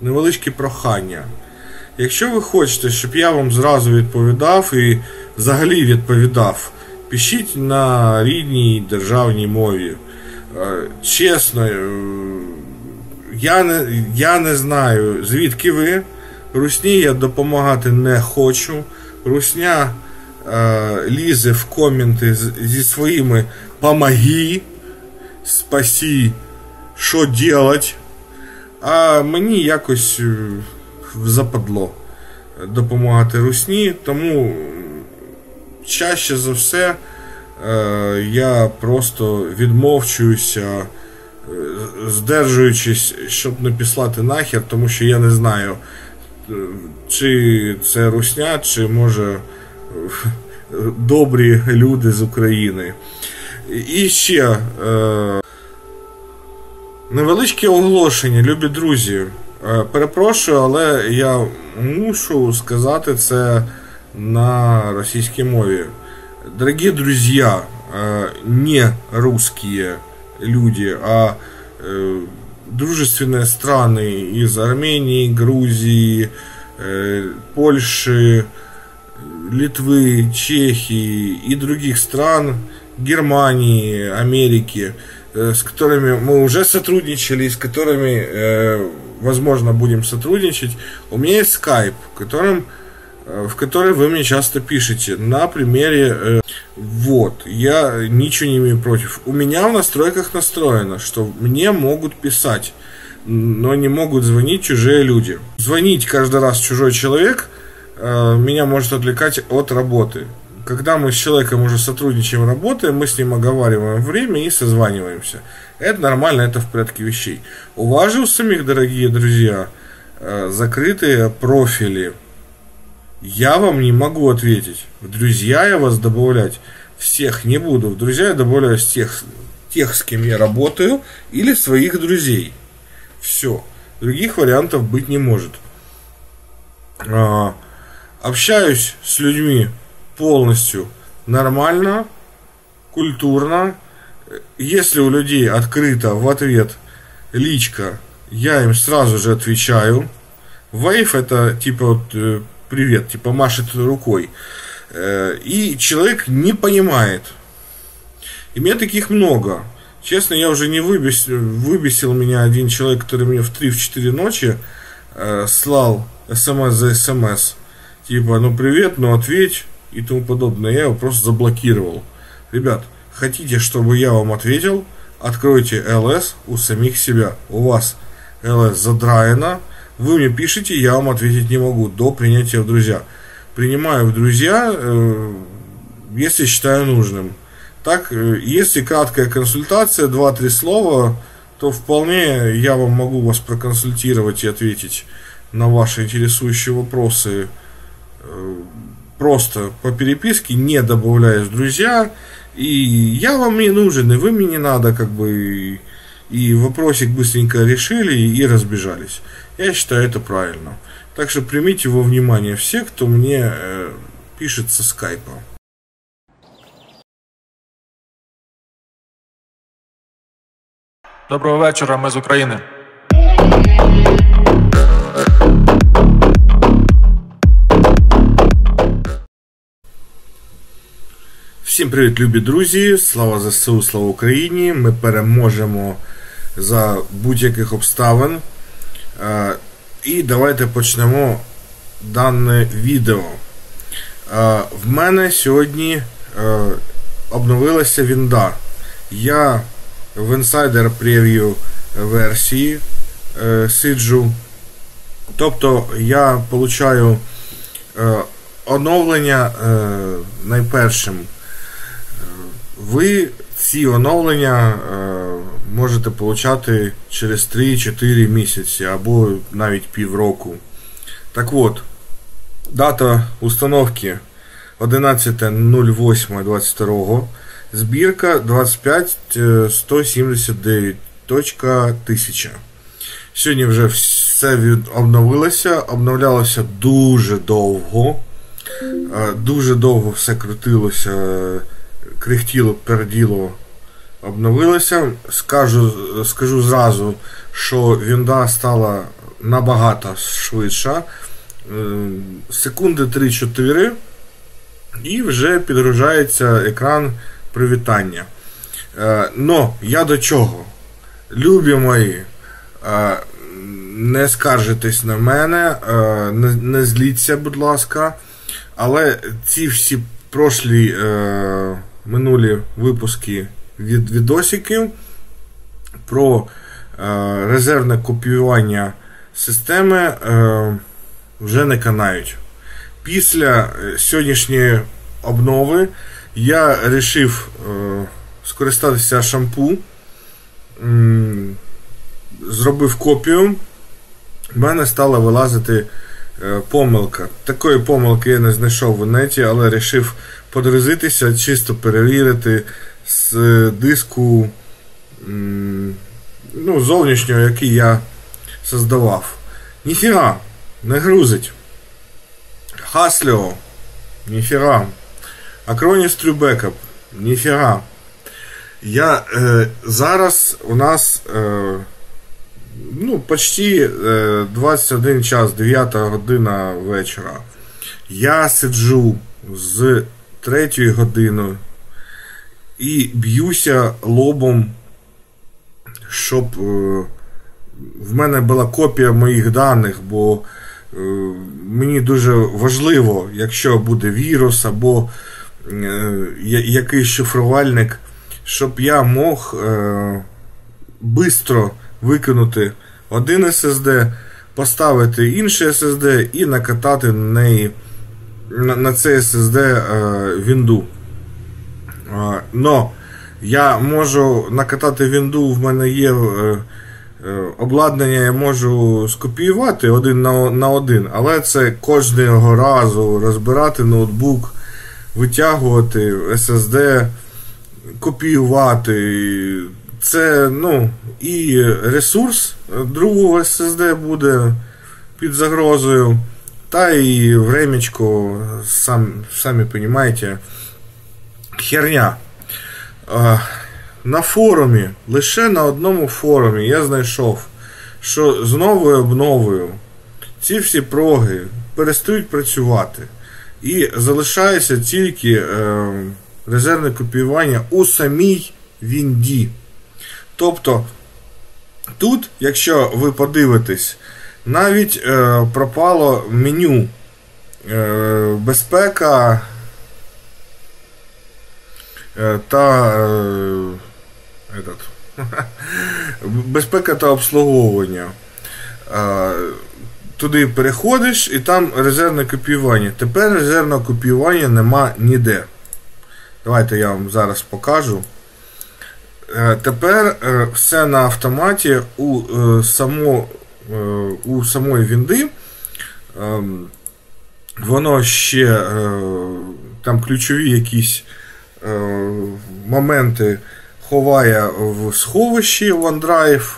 невеличке прохання. Якщо ви хочете, щоб я вам зразу відповідав і взагалі відповідав, пишіть на рідній державній мові. Е, Чесно, е, я не, я не знаю, звідки ви. Русні я допомагати не хочу. Русня е, лізе в коменти зі своїми помоги, спасі, що делать. А мені якось е, западло допомагати русні, тому чаще за все е, я просто відмовчуюся, е, здержуючись, щоб не післати нахер, тому що я не знаю, чи це русня, чи може добрі люди з України. І ще невеличке оголошення, любі друзі. Е, Перепрошую, але я мушу сказати це на російській мові. Дорогие друзья, э, не русские люди, а э, дружественные страны из Армении, Грузии, э, Польши, Литвы, Чехии и других стран, Германии, Америки, э, с которыми мы уже сотрудничали, с которыми, э, возможно, будем сотрудничать. У меня есть скайп, которым, э, в который вы мне часто пишете. На примере, э, вот, я ничего не имею против. У меня в настройках настроено, что мне могут писать, но не могут звонить чужие люди. Звонить каждый раз чужой человек э, меня может отвлекать от работы. Когда мы с человеком уже сотрудничаем, работаем, мы с ним оговариваем время и созваниваемся. Это нормально, это в порядке вещей. У вас же у самих, дорогие друзья, э, закрытые профили. Я вам не могу ответить. В друзья я вас добавлять всех не буду. В друзья я добавляю тех, тех, с кем я работаю, или своих друзей. Все. Других вариантов быть не может. А, общаюсь с людьми полностью нормально, культурно. Если у людей открыто в ответ личка, я им сразу же отвечаю. Вейв это типа вот э, привет, типа машет рукой. Э, И человек не понимает. И меня таких много. Честно, я уже не выбес... выбесил меня один человек, который мне в 3-4 ночи э, слал смс за смс. Типа, ну привет, ну ответь и тому подобное. Я его просто заблокировал. Ребят, хотите, чтобы я вам ответил, откройте ЛС у самих себя. У вас ЛС задраено, вы мне пишете, я вам ответить не могу до принятия в друзья. Принимаю в друзья, э, если считаю нужным. Так, э, если краткая консультация, 2-3 слова, то вполне я вам могу вас проконсультировать и ответить на ваши интересующие вопросы э, просто по переписке, не добавляясь в друзья. И я вам не нужен, и вы мне не надо, как бы, и, вопросик быстренько решили и разбежались. Я считаю это правильно. Так что примите во внимание все, кто мне э, пишет со скайпа. Доброго вечора, ми з України. Всім привіт, любі друзі! Слава ЗСУ, слава Україні! Ми переможемо за будь-яких обставин. Е, І давайте почнемо дане відео. Е, В мене сьогодні е, обновилася Вінда. Я в Insider Preview версії сиджу. Тобто я получаю оновлення найпершим. Ви ці оновлення е, можете получати через 3-4 місяці або навіть півроку. Так от, дата установки 11.08.22. Збірка 25.179.1000. Сьогодні вже все обновилося. Обновлялося дуже довго. Е, Дуже довго все крутилося, е, крихтіло, перділо, обновилося. Скажу, скажу зразу, що вінда стала набагато швидша. Секунди 3-4 і вже підгружається екран привітання. Но я до чого? Любі мої, не скаржитесь на мене, не зліться, будь ласка. Але ці всі прошлі минулі випуски від відосиків про резервне копіювання системи вже не канають. Після сьогоднішньої обнови я вирішив скористатися шампу, зробив копію, в мене стала вилазити е, помилка. Такої помилки я не знайшов в неті, але вирішив подразитися, чисто перевірити з диску ну, зовнішнього, який я создавав. Ніфіга, не грузить. Хасліо, ніфіга. Акроніс Трюбекап, ніфіга. Я е, зараз у нас е, ну, почти е, 21 час, 9 година вечора. Я сиджу з 3 години і б'юся лобом, щоб е, в мене була копія моїх даних, бо е, мені дуже важливо, якщо буде вірус або е, якийсь шифрувальник щоб я мог е, бистро викинути один SSD, поставити інший SSD і накатати на неї на, на цей SSD е, вінду. Е, но я можу накатати вінду, в мене є. Е, Обладнання я можу скопіювати один на на один, але це кожного разу розбирати ноутбук, витягувати SSD, копіювати. Це ну, і ресурс другого SSD буде під загрозою, та і времечко, сам, самі розумієте, херня. На форумі, лише на одному форумі я знайшов, що з новою обновою ці всі проги перестають працювати. І залишається тільки. Е, резервне копіювання у самій Вінді. Тобто, тут, якщо ви подивитесь, навіть е, пропало меню е, безпека е, та е, этот, безпека та обслуговування. Е, туди переходиш і там резервне копіювання. Тепер резервного копіювання нема ніде. Давайте я вам зараз покажу. Е, тепер все на автоматі у е, само, у самої вінди. Ем, воно ще там ключові якісь моменти ховає в сховищі OneDrive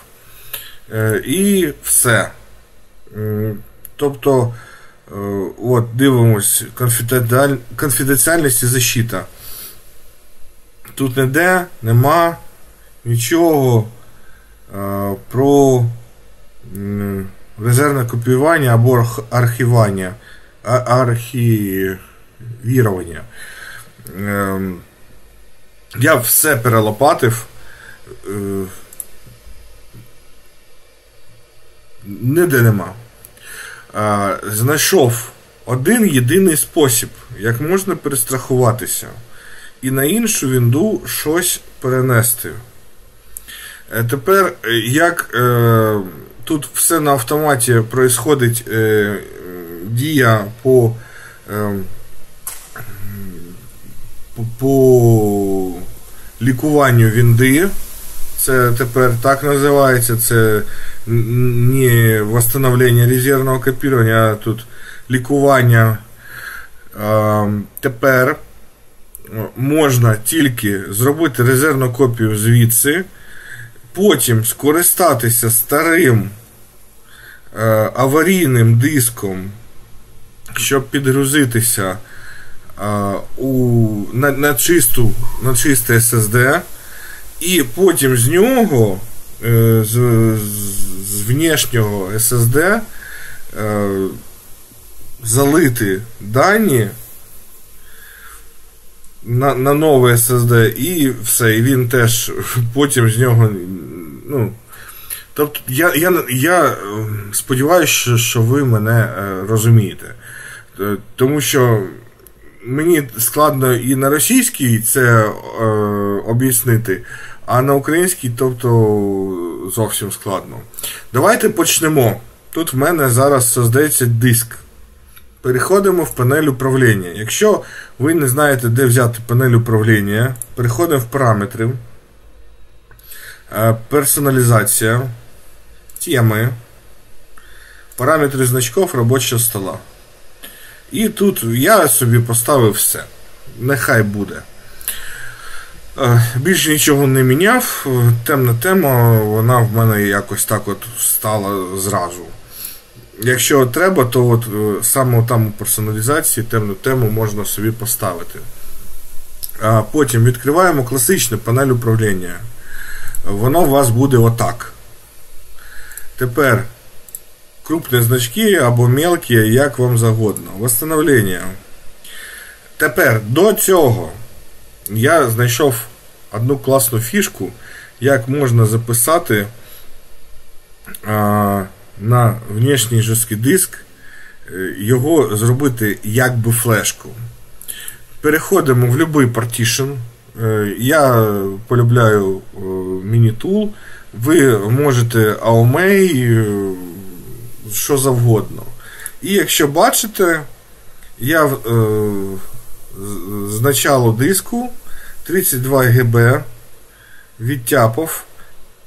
і все. Тобто, от, дивимось, конфіденціальність і защита. Тут ніде нема нічого про резервне копіювання або архівання, архівірування. Ем, я все перелопатив. Е, ніде нема. Знайшов один єдиний спосіб, як можна перестрахуватися і на іншу вінду щось перенести. Е, тепер, е, як тут все на автоматі происходить е, дія по, е, по, лікуванню вінди, це тепер так називається, це не восстановлення резервного копірування, а тут лікування. Е, тепер можна тільки зробити резервну копію звідси, потім скористатися старим аварійним диском, щоб підгрузитися е, у, на, на, чисту, на чисте SSD, і потім з нього з, з внешнього SSD залити дані на на нове SSD і все, і він теж потім з нього. ну, Тобто, я я, я сподіваюся, що ви мене розумієте. Тому що мені складно і на російській це е, об'яснити, а на українській, тобто, зовсім складно. Давайте почнемо. Тут в мене зараз создається диск. Переходимо в панель управління. Якщо ви не знаєте, де взяти панель управління, переходимо в параметри, е, персоналізація, теми, параметри значків робочого стола. І тут я собі поставив все. Нехай буде. Е, більше нічого не міняв. Темна тема, вона в мене якось так от стала зразу. Якщо треба, то от е, саме там у персоналізації темну тему можна собі поставити. Потім відкриваємо класичне панель управління. Воно у вас буде отак. Тепер крупні значки або мелкі, як вам загодно. Восстановлення. Тепер до цього я знайшов одну класну фішку, як можна записати а, на внешній жорсткий диск, е, його зробити як би флешку. Переходимо в будь-який partition. Е, я полюбляю е, міні-тул. Ви можете AOMEI, що завгодно. І якщо бачите, я е, з началу диску 32 ГБ відтяпав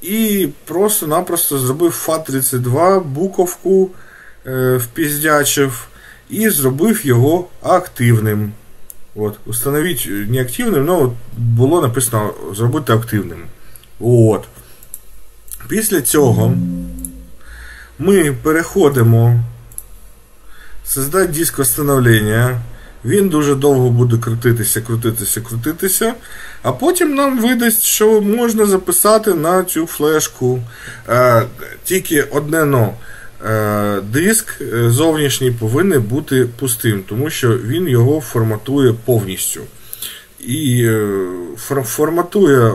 і просто-напросто зробив FAT32 буковку е, впіздячив і зробив його активним. От, Установіть не активним, але було написано зробити активним. От. Після цього ми переходимо создати диск встановлення. Він дуже довго буде крутитися, крутитися, крутитися. А потім нам видасть, що можна записати на цю флешку. Е, Тільки одне но. Е, диск е, зовнішній повинен бути пустим, тому що він його форматує повністю. І е, форматує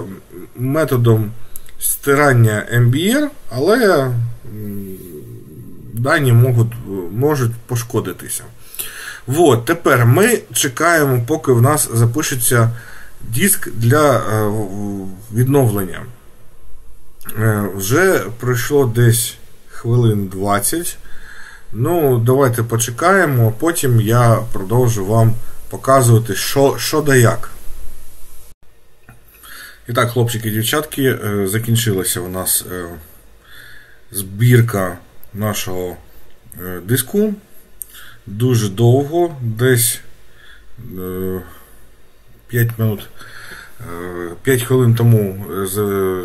методом стирання MBR, але дані можуть можуть пошкодитися. Вот, Тепер ми чекаємо, поки в нас запишеться диск для е, відновлення. Е, вже пройшло десь хвилин 20. Ну, давайте почекаємо, а потім я продовжу вам показувати, що що да як. І так, хлопчики і дівчатки, е, закінчилася у нас збірка нашого диску дуже довго, десь 5 е, минут. 5 е, хвилин тому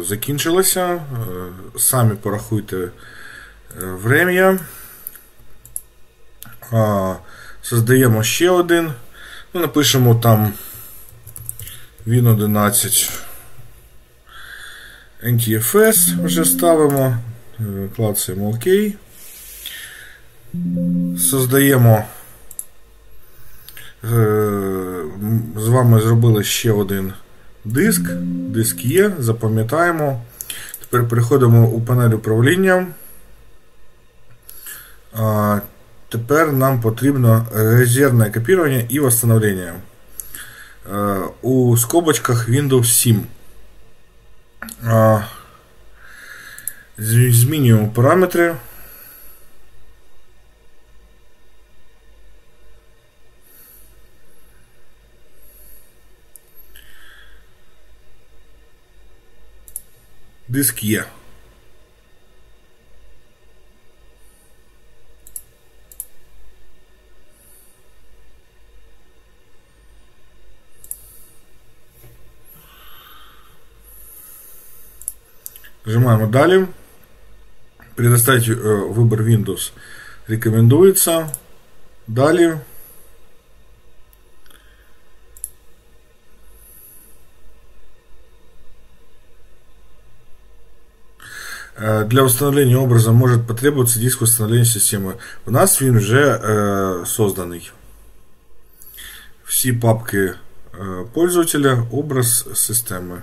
закінчилося. Е, самі порахуйте врем'я. Создаємо ще один. Ну, Напишемо там він 11 NTFS вже ставимо, клацаємо ОК. Создаємо. Е, з вами зробили ще один диск. Диск є, запам'ятаємо. Тепер переходимо у панель управління. Тепер нам потрібно резервне копірування і восстановлення. Е, у скобочках Windows 7. Змінюємо параметри. Диск є. Нажимаємо далі. Предоставить э, выбор Windows рекомендуется. Далее. Э, для установления образа может потребоваться диск восстановления системы. У нас він вже э, созданий. Всі папки э, пользователя, образ системи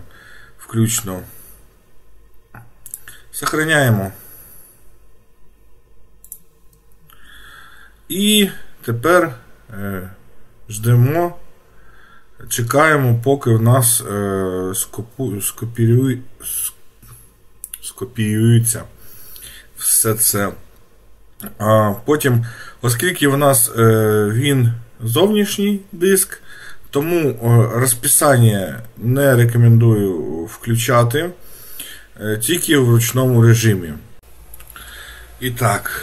включно. Сохраняємо. І тепер е, ждемо, чекаємо, поки в нас е, скопу, скопіює, скопіюється все це. А Потім, оскільки в нас е, він зовнішній диск, тому е, розписання не рекомендую включати тільки в ручному режимі. І так,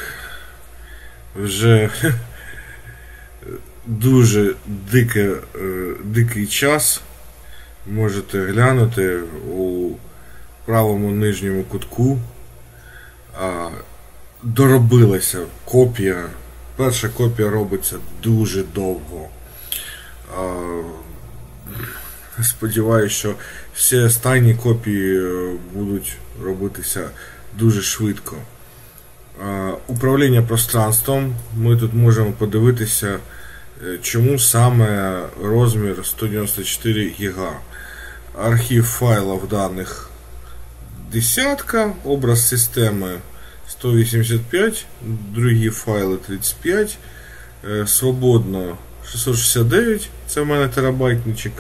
вже дуже дике, е, дикий час. Можете глянути у правому нижньому кутку. Доробилася копія. Перша копія робиться дуже довго. Сподіваюся, що всі останні копії е, будуть робитися дуже швидко. Управління пространством. Ми тут можемо подивитися, е, чому саме розмір 194 ГБ. Архів файлів даних десятка, образ системи 185, другі файли 35, е, свободно 669, це в мене терабайтничок,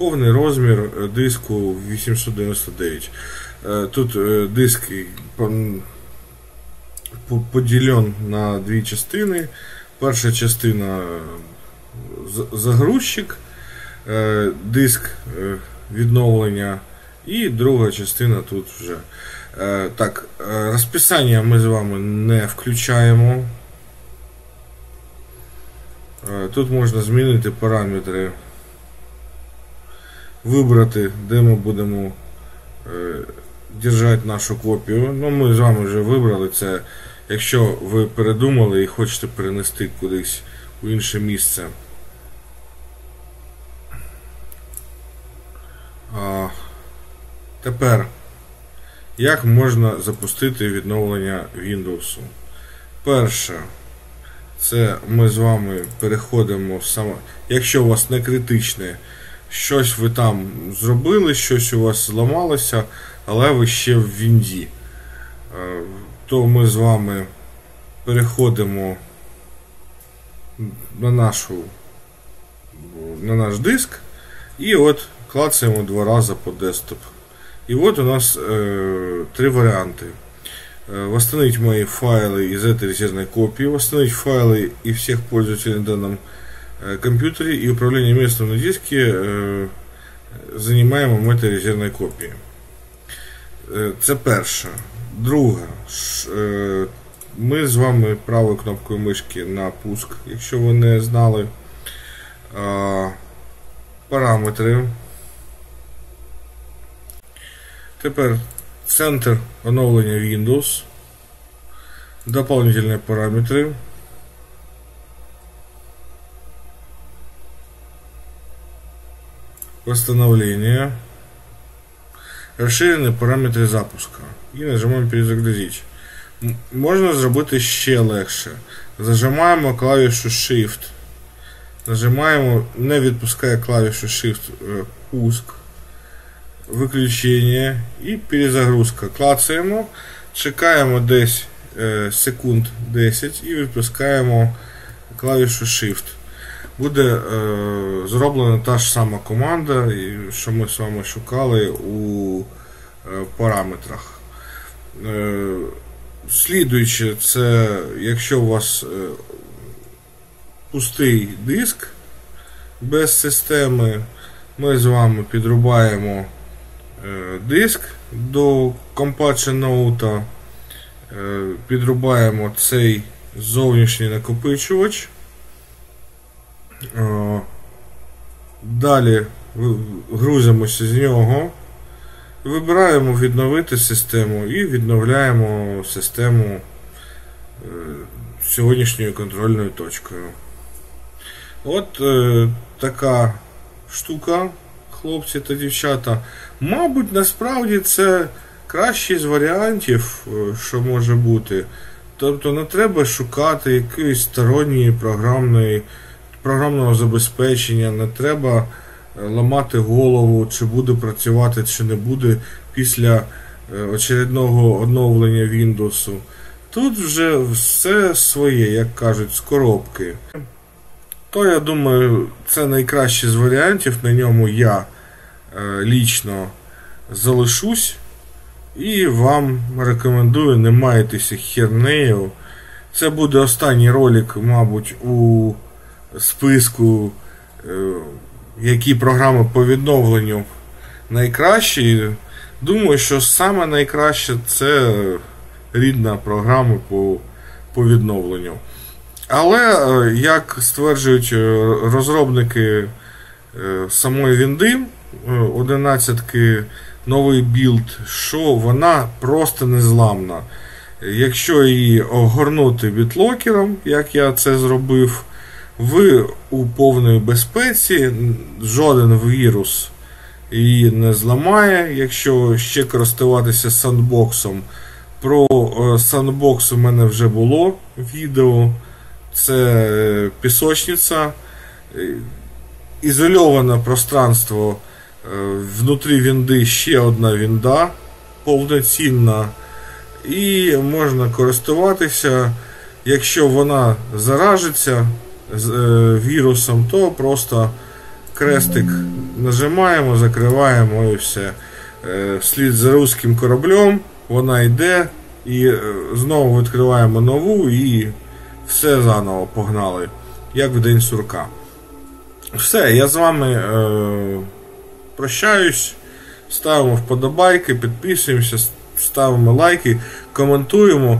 повний розмір е, диску 899. Тут диск поділен на дві частини. Перша частина загрузчик, е, диск е, відновлення, і друга частина тут вже. Е, так, розписання ми з вами не включаємо. Тут можна змінити параметри, вибрати, де ми будемо держати нашу копію. Ну, Ми з вами вже вибрали це. Якщо ви передумали і хочете перенести кудись у інше місце. А, Тепер, як можна запустити відновлення Windows? Перше, це ми з вами переходимо саме. Якщо у вас не критичне, щось ви там зробили, щось у вас зламалося, але ви ще в Вінді то ми з вами переходимо на нашу на наш диск і от клацаємо два рази по десктоп. І от у нас э, три варіанти. Э, восстановить мои файлы из этой резервной копии, восстановить файлы и всех пользователей на данном э, компьютере и управление местом на диске э, занимаемым этой резервной копии. Э, це перше. Друге, е, ми з вами правою кнопкою мишки на пуск, якщо ви не знали. Параметри. Тепер центр оновлення Windows. Дополнительные параметры. Восстановление. Розширені параметри запуска. І нажимаємо перезагрузити. Можна зробити ще легше. Зажимаємо клавішу Shift. Нажимаємо, не відпускає клавішу Shift е, пуск, виключення і перезагрузка. Клацаємо, чекаємо десь е, секунд 10 і відпускаємо клавішу Shift буде е, зроблена та ж сама команда, що ми з вами шукали у е, параметрах. Е, Слідуючи, це якщо у вас пустий диск без системи, ми з вами підрубаємо диск до Compaction Note, підрубаємо цей зовнішній накопичувач. Далі грузимося з нього, вибираємо відновити систему і відновляємо систему е, сьогоднішньою контрольною точкою. От е, така штука, хлопці та дівчата. Мабуть, насправді це кращий з варіантів, е, що може бути. Тобто не треба шукати якоїсь сторонньої програмної, програмного забезпечення, не треба е, ламати голову, чи буде працювати, чи не буде після е, очередного оновлення Windows. Тут вже все своє, як кажуть, з коробки. То я думаю, це найкращий з варіантів. На ньому я е, лічно залишусь. І вам рекомендую не майтеся хернею. Це буде останній ролик, мабуть, у списку, е, які програми по відновленню найкращі. Думаю, що саме найкраще це рідна програма по, по відновленню. Але, е, як стверджують е, розробники самої Вінди, 11 новий build, що вона просто незламна. Якщо її огорнути BitLocker ом, як я це зробив, ви у повної безпеці, жоден вірус її не зламає. Якщо ще користуватися sandbox ом, про сандбокс у мене вже було відео. Це пісочниця, ізольоване пространство внутрі вінди ще одна вінда повноцінна. І можна користуватися. Якщо вона заражиться вірусом, то просто крестик нажимаємо, закриваємо і все. Вслід за руським кораблем вона йде і знову відкриваємо нову і все заново погнали, як в день сурка. Все, я з вами е, прощаюсь. Ставимо вподобайки, підписуємося, ставимо лайки, коментуємо.